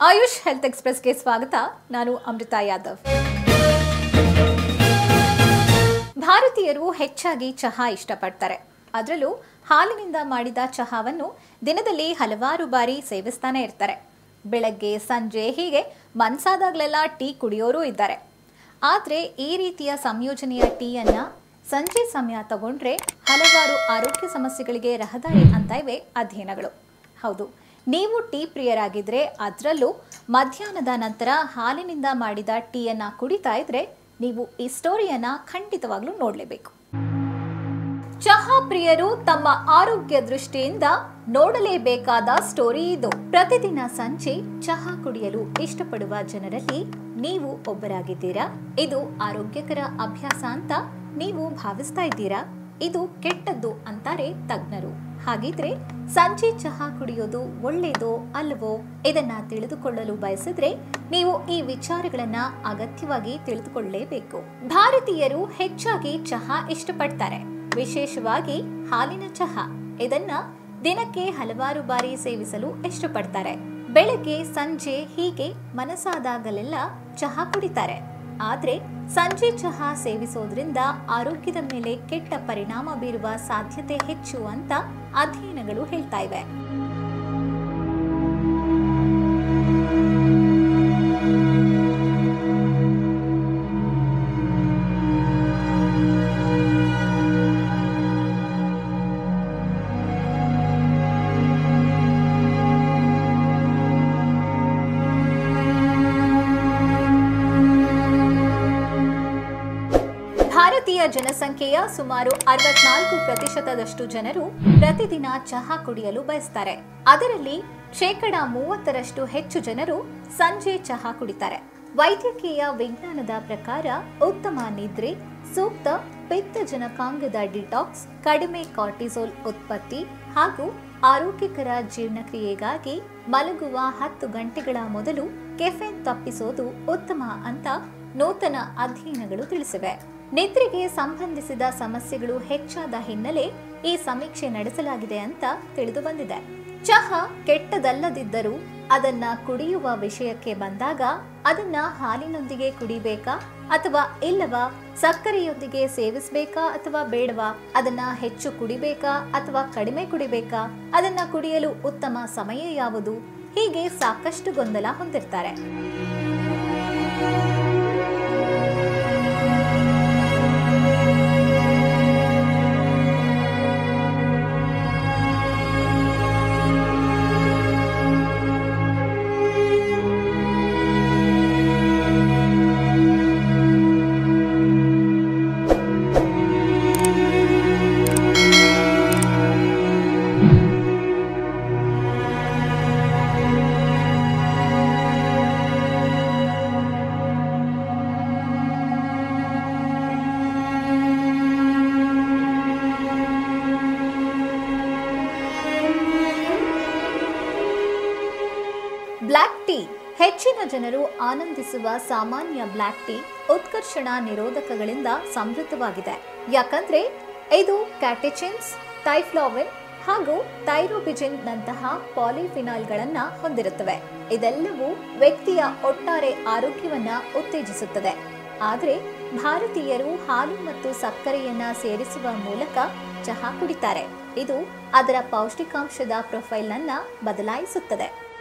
AYUSH health ಎಕ್ಸ್ಪ್ರೆಸ್ಗೆ ಸ್ವಾಗತ. ನಾನು ಅಮೃತಾ ಯಾದವ್. ಭಾರತೀಯರು ಹೆಚ್ಚಾಗಿ ಚಹಾ ಇಷ್ಟಪಡ್ತಾರೆ. ಅದರಲ್ಲೂ ಹಾಲಿನಿಂದ ಮಾಡಿದ ಚಹಾವನ್ನು ದಿನದಲ್ಲಿ ಹಲವಾರು ಬಾರಿ ಸೇವಿಸ್ತಾನೆ ಇರ್ತಾರೆ. ಬೆಳಗ್ಗೆ, ಸಂಜೆ ಹೀಗೆ ಮನ್ಸಾದಾಗಲೆಲ್ಲ ಟೀ ಕುಡಿಯೋರು ಇದ್ದಾರೆ. ಆದರೆ ಈ ರೀತಿಯ ಸಂಯೋಜನೆಯ ಟೀಯನ್ನ ಸಂಜೆ ಸಮಯ ತಗೊಂಡ್ರೆ ಹಲವಾರು ಆರೋಗ್ಯ ಸಮಸ್ಯೆಗಳಿಗೆ ರಹದಾರಿ ಅಂತ ಇವೆ ಅಧ್ಯಯನಗಳು. ಹೌದು, ನೀವು ಟೀ ಪ್ರಿಯರಾಗಿದ್ರೆ ಅದರಲ್ಲೂ ಮಧ್ಯಾಹ್ನದ ನಂತರ ಹಾಲಿನಿಂದ ಮಾಡಿದ ಟೀಯನ್ನ ಕುಡಿತಾ ಇದ್ರೆ ನೀವು ಈ ಸ್ಟೋರಿಯನ್ನ ಖಂಡಿತವಾಗ್ಲೂ ನೋಡಲೇಬೇಕು. ಚಹಾ ಪ್ರಿಯರು ತಮ್ಮ ಆರೋಗ್ಯ ದೃಷ್ಟಿಯಿಂದ ನೋಡಲೇಬೇಕಾದ ಸ್ಟೋರಿ ಇದು. ಪ್ರತಿದಿನ ಸಂಜೆ ಚಹಾ ಕುಡಿಯಲು ಇಷ್ಟಪಡುವ ಜನರಲ್ಲಿ ನೀವು ಒಬ್ಬರಾಗಿದ್ದೀರಾ? ಇದು ಆರೋಗ್ಯಕರ ಅಭ್ಯಾಸ ಅಂತ ನೀವು ಭಾವಿಸ್ತಾ ಇದ್ದೀರಾ? ಇದು ಕೆಟ್ಟದ್ದು ಅಂತಾರೆ ತಜ್ಞರು. ಹಾಗಿದ್ರೆ ಸಂಜೆ ಚಹಾ ಕುಡಿಯೋದು ಒಳ್ಳೆಯದೋ ಅಲ್ವೋ? ಇದನ್ನ ತಿಳಿದುಕೊಳ್ಳಲು ಬಯಸಿದ್ರೆ ನೀವು ಈ ವಿಚಾರಗಳನ್ನ ಅಗತ್ಯವಾಗಿ ತಿಳಿದುಕೊಳ್ಳಲೇಬೇಕು ಭಾರತೀಯರು ಹೆಚ್ಚಾಗಿ ಚಹಾ ಇಷ್ಟಪಡ್ತಾರೆ. ವಿಶೇಷವಾಗಿ ಹಾಲಿನ ಚಹಾ. ಇದನ್ನ ದಿನಕ್ಕೆ ಹಲವಾರು ಬಾರಿ ಸೇವಿಸಲು ಇಷ್ಟಪಡ್ತಾರೆ. ಬೆಳಗ್ಗೆ, ಸಂಜೆ ಹೀಗೆ ಮನಸ್ಸಾದಾಗಲೆಲ್ಲ ಚಹಾ ಕುಡಿತಾರೆ. ಆದ್ರೆ ಸಂಜೆ ಚಹಾ ಸೇವಿಸೋದ್ರಿಂದ ಆರೋಗ್ಯದ ಮೇಲೆ ಕೆಟ್ಟ ಪರಿಣಾಮ ಬೀರುವ ಸಾಧ್ಯತೆ ಹೆಚ್ಚು ಅಂತ ಅಧ್ಯಯನಗಳು ಹೇಳ್ತಾ ಇವೆ. ಭಾರತೀಯ ಜನಸಂಖ್ಯೆಯ ಸುಮಾರು ಅರವತ್ನಾಲ್ಕು ಪ್ರತಿಶತದಷ್ಟು ಜನರು ಪ್ರತಿದಿನ ಚಹಾ ಕುಡಿಯಲು ಬಯಸ್ತಾರೆ. ಅದರಲ್ಲಿ ಶೇಕಡ ಮೂವತ್ತರಷ್ಟು ಹೆಚ್ಚು ಜನರು ಸಂಜೆ ಚಹಾ ಕುಡಿತಾರೆ. ವೈದ್ಯಕೀಯ ವಿಜ್ಞಾನದ ಪ್ರಕಾರ ಉತ್ತಮ ನಿದ್ರೆ, ಸೂಕ್ತ ಪಿತ್ತಜನಕಾಂಗದ ಡಿಟಾಕ್ಸ್, ಕಡಿಮೆ ಕಾರ್ಟಿಸೋಲ್ ಉತ್ಪತ್ತಿ ಹಾಗೂ ಆರೋಗ್ಯಕರ ಜೀರ್ಣಕ್ರಿಯೆಗಾಗಿ ಮಲಗುವ ಹತ್ತು ಗಂಟೆಗಳ ಮೊದಲು ಕೆಫೆನ್ ತಪ್ಪಿಸೋದು ಉತ್ತಮ ಅಂತ ನೂತನ ಅಧ್ಯಯನಗಳು ತಿಳಿಸಿವೆ. ನಿದ್ರೆಗೆ ಸಂಬಂಧಿಸಿದ ಸಮಸ್ಯೆಗಳು ಹೆಚ್ಚಾದ ಹಿನ್ನೆಲೆ ಈ ಸಮೀಕ್ಷೆ ನಡೆಸಲಾಗಿದೆ ಅಂತ ತಿಳಿದು ಬಂದಿದೆ. ಚಹಾ ಕೆಟ್ಟದಲ್ಲದಿದ್ದರೂ ಅದನ್ನ ಕುಡಿಯುವ ವಿಷಯಕ್ಕೆ ಬಂದಾಗ ಅದನ್ನ ಹಾಲಿನೊಂದಿಗೆ ಕುಡಿಬೇಕಾ ಅಥವಾ ಇಲ್ಲವಾ ಸಕ್ಕರೆಯೊಂದಿಗೆ ಸೇವಿಸಬೇಕಾ ಅಥವಾ ಬೇಡವಾ ಅದನ್ನ ಹೆಚ್ಚು ಕುಡಿಬೇಕಾ ಅಥವಾ ಕಡಿಮೆ ಕುಡಿಬೇಕಾ ಅದನ್ನ ಕುಡಿಯಲು ಉತ್ತಮ ಸಮಯ ಯಾವುದು? ಹೀಗೆ ಸಾಕಷ್ಟು ಗೊಂದಲ ಹೊಂದಿರ್ತಾರೆ. ಹೆಚ್ಚಿನ ಜನರು ಆನಂದಿಸುವ ಸಾಮಾನ್ಯ ಬ್ಲ್ಯಾಕ್ ಟೀ ಉತ್ಕರ್ಷಣ ನಿರೋಧಕಗಳಿಂದ ಸಮೃದ್ಧವಾಗಿದೆ. ಯಾಕಂದ್ರೆ ಇದು ಕ್ಯಾಟೆಚಿನ್ಸ್, ಟೈಫ್ಲಾವಿನ್ ಹಾಗೂ ಥೈರೋಬಿಜಿನ್ ನಂತಹ ಪಾಲಿಫಿನಾಲ್ಗಳನ್ನು ಹೊಂದಿರುತ್ತವೆ. ಇದೆಲ್ಲವೂ ವ್ಯಕ್ತಿಯ ಒಟ್ಟಾರೆ ಆರೋಗ್ಯವನ್ನ ಉತ್ತೇಜಿಸುತ್ತದೆ. ಆದರೆ ಭಾರತೀಯರು ಹಾಲು ಮತ್ತು ಸಕ್ಕರೆಯನ್ನ ಸೇರಿಸುವ ಮೂಲಕ ಚಹಾ ಕುಡಿತಾರೆ. ಇದು ಅದರ ಪೌಷ್ಟಿಕಾಂಶದ ಪ್ರೊಫೈಲ್ ಅನ್ನ ಬದಲಾಯಿಸುತ್ತದೆ.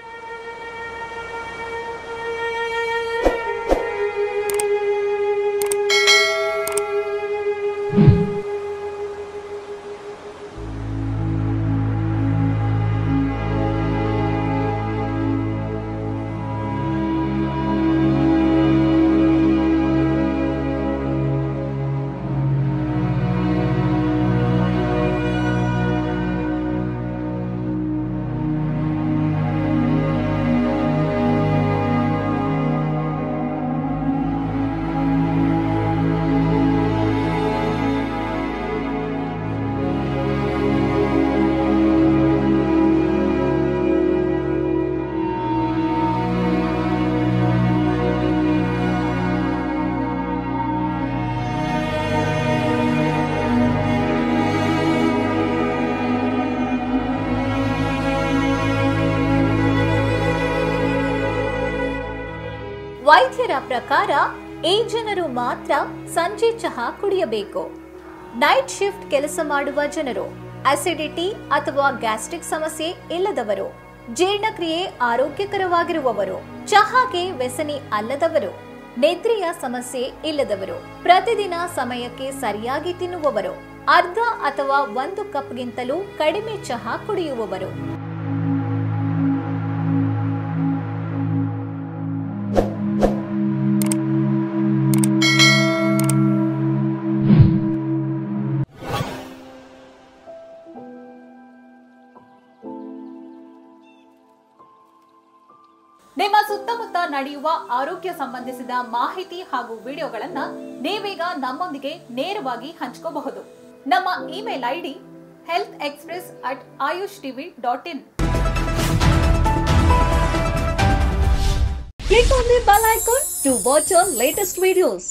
ವೈದ್ಯರ ಪ್ರಕಾರ, ಈ ಜನರು ಮಾತ್ರ ಸಂಜೆ ಚಹಾ ಕುಡಿಯಬೇಕು. ನೈಟ್ ಶಿಫ್ಟ್ ಕೆಲಸ ಮಾಡುವ ಜನರು ಅಸಿಡಿಟಿ ಅಥವಾ ಗ್ಯಾಸ್ಟ್ರಿಕ್ ಸಮಸ್ಯೆ ಇಲ್ಲದವರು, ಜೀರ್ಣಕ್ರಿಯೆ ಆರೋಗ್ಯಕರವಾಗಿರುವವರು, ಚಹಾಗೆ ವ್ಯಸನಿ ಅಲ್ಲದವರು, ನಿದ್ರೆಯ ಸಮಸ್ಯೆ ಇಲ್ಲದವರು, ಪ್ರತಿದಿನ ಸಮಯಕ್ಕೆ ಸರಿಯಾಗಿ ತಿನ್ನುವವರು, ಅರ್ಧ ಅಥವಾ ಒಂದು ಕಪ್ಗಿಂತಲೂ ಕಡಿಮೆ ಚಹಾ ಕುಡಿಯುವವರು. ನಿಮ್ಮ ಸುತ್ತಮುತ್ತ ನಡೆಯುವ ಆರೋಗ್ಯ ಸಂಬಂಧಿಸಿದ ಮಾಹಿತಿ ಹಾಗೂ ವಿಡಿಯೋಗಳನ್ನ ನೀವೀಗ ನಮ್ಮೊಂದಿಗೆ ನೇರವಾಗಿ ಹಂಚ್ಕೋಬಹುದು ನಮ್ಮ email ID health express at Ayush TV dot in Click on the bell icon watch our latest videos.